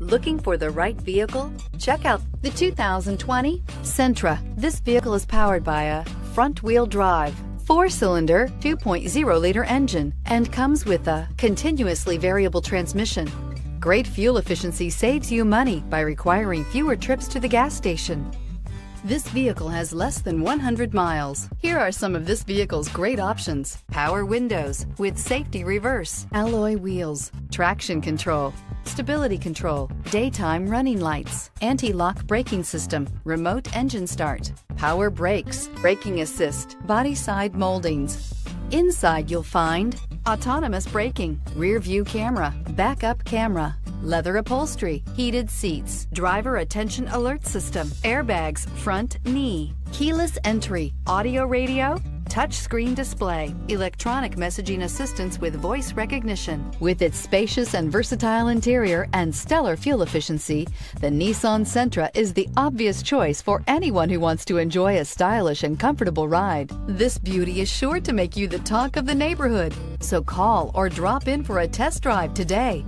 Looking for the right vehicle? Check out the 2020 Sentra. This vehicle is powered by a front-wheel drive, four-cylinder, 2.0-liter engine, and comes with a continuously variable transmission. Great fuel efficiency saves you money by requiring fewer trips to the gas station. This vehicle has less than 100 miles. Here are some of this vehicle's great options. Power windows with safety reverse, alloy wheels, traction control, stability control, daytime running lights, anti-lock braking system, remote engine start, power brakes, braking assist, body side moldings. Inside you'll find autonomous braking, rear view camera, backup camera, leather upholstery, heated seats, driver attention alert system, airbags, front knee, keyless entry, audio radio, touchscreen display, electronic messaging assistance with voice recognition. With its spacious and versatile interior and stellar fuel efficiency, the Nissan Sentra is the obvious choice for anyone who wants to enjoy a stylish and comfortable ride. This beauty is sure to make you the talk of the neighborhood. So call or drop in for a test drive today.